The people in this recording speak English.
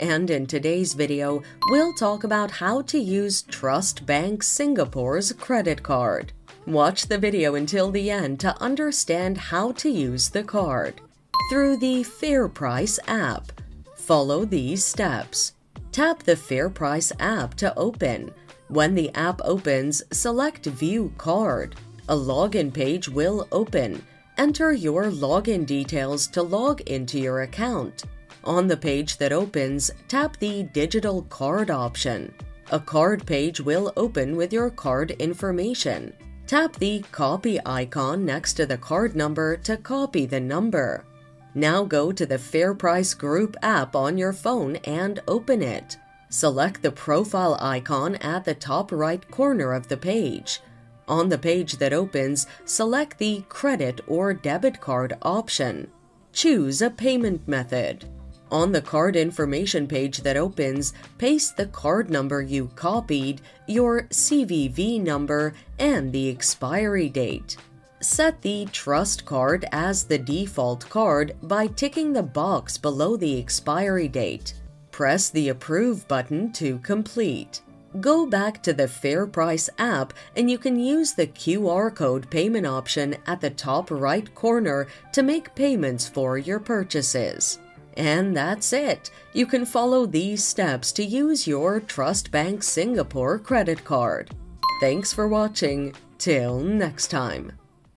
and in today's video, we'll talk about how to use Trust Bank Singapore's credit card. Watch the video until the end to understand how to use the card. Through the FairPrice app, follow these steps. Tap the FairPrice app to open. When the app opens, select View Card. A login page will open. Enter your login details to log into your account. On the page that opens, tap the Digital Card option. A card page will open with your card information. Tap the Copy icon next to the card number to copy the number. Now go to the FairPrice Group app on your phone and open it. Select the profile icon at the top right corner of the page. On the page that opens, select the Credit or Debit Card option. Choose a payment method. On the card information page that opens, paste the card number you copied, your CVV number, and the expiry date. Set the Trust card as the default card by ticking the box below the expiry date. Press the Approve button to complete. Go back to the FairPrice app and you can use the QR code payment option at the top right corner to make payments for your purchases. And that's it. You can follow these steps to use your Trust Bank Singapore credit card. Thanks for watching. Till next time.